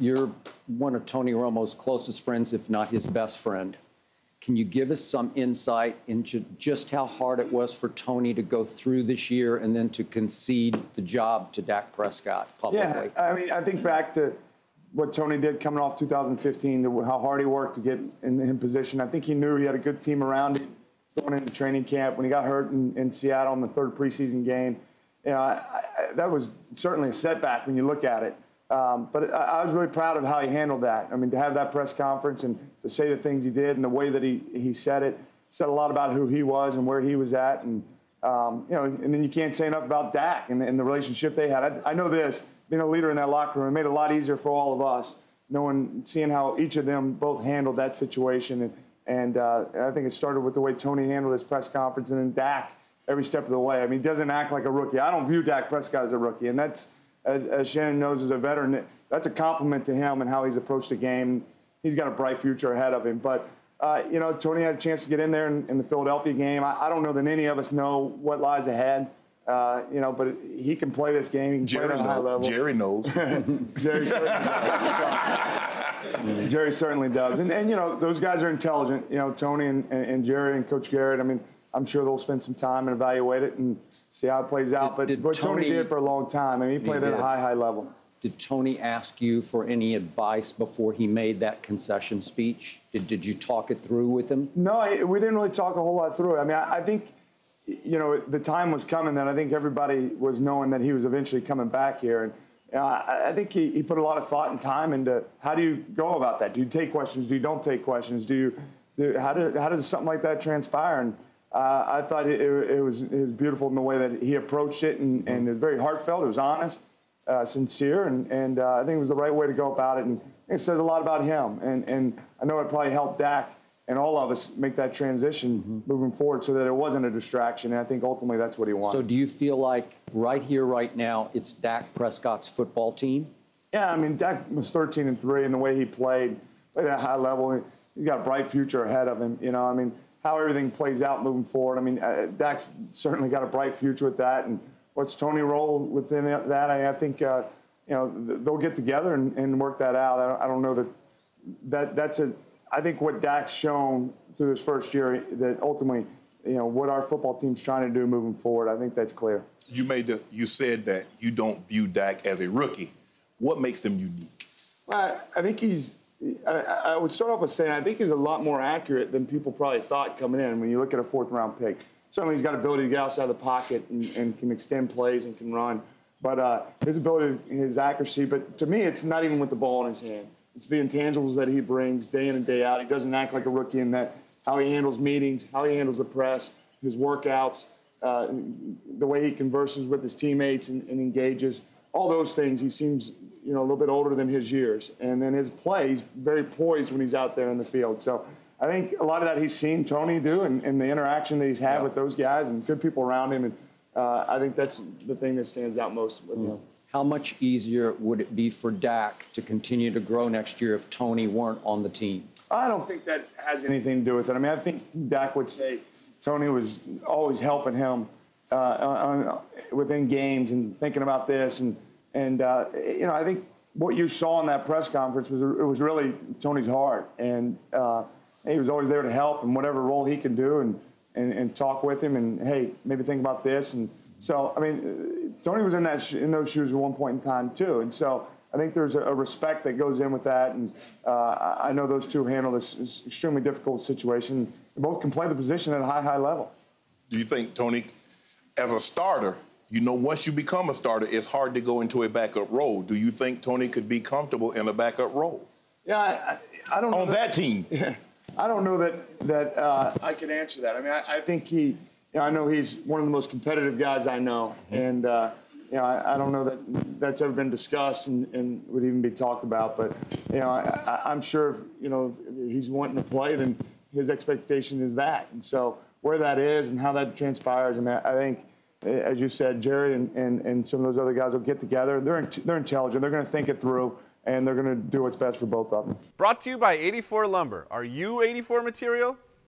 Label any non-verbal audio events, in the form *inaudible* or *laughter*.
You're one of Tony Romo's closest friends, if not his best friend. Can you give us some insight into just how hard it was for Tony to go through this year and then to concede the job to Dak Prescott publicly? Yeah, I mean, I think back to what Tony did coming off 2015, how hard he worked to get in, in position. I think he knew he had a good team around him going into training camp. When he got hurt in, in Seattle in the third preseason game, you know, I, I, that was certainly a setback when you look at it. Um, but I, I, was really proud of how he handled that. I mean, to have that press conference and to say the things he did and the way that he, he said it said a lot about who he was and where he was at. And, um, you know, and then you can't say enough about Dak and, and the relationship they had. I, I, know this, being a leader in that locker room, it made it a lot easier for all of us, knowing, seeing how each of them both handled that situation. And, and uh, I think it started with the way Tony handled his press conference and then Dak every step of the way. I mean, he doesn't act like a rookie. I don't view Dak Prescott as a rookie, and that's as, as Shannon knows as a veteran, that's a compliment to him and how he's approached the game. He's got a bright future ahead of him. But uh, you know, Tony had a chance to get in there in, in the Philadelphia game. I, I, don't know that any of us know what lies ahead. Uh, you know, but he can play this game. He can Jerry play at a high level. Jerry knows. *laughs* *laughs* Jerry certainly does. Jerry certainly does. And, and, you know, those guys are intelligent. You know, Tony and, and, and Jerry and Coach Garrett. I mean, I'm sure they'll spend some time and evaluate it and see how it plays out. Did, but did Tony, Tony, did for a long time. I mean, he played he at a high, high level. Did Tony ask you for any advice before he made that concession speech? Did, did you talk it through with him? No, we didn't really talk a whole lot through it. I mean, I, I think, you know, the time was coming that I think everybody was knowing that he was eventually coming back here. And uh, I, I think he, he put a lot of thought and time into how do you go about that? Do you take questions? Do you don't take questions? Do you, do, how, do, how does something like that transpire? And, uh, I thought it, it, was, it was beautiful in the way that he approached it, and, and it was very heartfelt. It was honest, uh, sincere, and, and uh, I think it was the right way to go about it. And it says a lot about him. And, and I know it probably helped Dak and all of us make that transition mm-hmm. moving forward so that it wasn't a distraction. And I think ultimately that's what he wanted. So do you feel like right here, right now, it's Dak Prescott's football team? Yeah, I mean, Dak was 13 and 3, and the way he played, played at a high level, he's got a bright future ahead of him. You know, I mean, how everything plays out moving forward. I mean, uh, Dak's certainly got a bright future with that, and what's Tony role within that? I, I think uh, you know they'll get together and, and work that out. I don't, I don't, know that that that's a. I think what Dak's shown through his first year that ultimately, you know, what our football team's trying to do moving forward. I think that's clear. You made the. You said that you don't view Dak as a rookie. What makes him unique? Well, I think he's I, I, would start off with saying I think he's a lot more accurate than people probably thought coming in. When you look at a fourth round pick, certainly he's got ability to get outside of the pocket and, and can extend plays and can run. But uh, his ability, his accuracy. But to me, it's not even with the ball in his hand. It's the intangibles that he brings day in and day out. He doesn't act like a rookie in that how he handles meetings, how he handles the press, his workouts, uh, the way he converses with his teammates and, and engages. All those things. He seems you know, a little bit older than his years. And then his play, he's very poised when he's out there in the field. So I think a lot of that he's seen Tony do and, and the interaction that he's had yeah. with those guys and good people around him. And uh, I think that's the thing that stands out most with him. How much easier would it be for Dak to continue to grow next year if Tony weren't on the team? I don't think that has anything to do with it. I mean, I think Dak would say Tony was always helping him uh, on, within games and thinking about this and – and uh, you know, I think what you saw in that press conference was it was really Tony's heart, and uh, he was always there to help in whatever role he can do, and, and, and talk with him, and hey, maybe think about this, and so I mean, Tony was in that in those shoes at one point in time too, and so. I think there's a, respect that goes in with that, and uh, I know those two handle this, this extremely difficult situation. They both can play the position at a high, high level. Do you think Tony, as a starter, you know, once you become a starter, it's hard to go into a backup role. Do you think Tony could be comfortable in a backup role? Yeah, I, I don't. Know on that, that, team, *laughs* yeah, I don't know that that uh, I can answer that. I mean, I, I think he. You know, I know he's one of the most competitive guys I know, mm-hmm. and uh, you know, I, I, don't know that that's ever been discussed and, and, would even be talked about. But you know, I, am sure if you know if he's wanting to play, then his expectation is that. And so where that is and how that transpires, I mean, I think Eh, as you said, Jerry and, and, and some of those other guys will get together. They're, in, they're intelligent. They're going to think it through, and they're going to do what's best for both of them. Brought to you by 84 Lumber. Are you 84 material?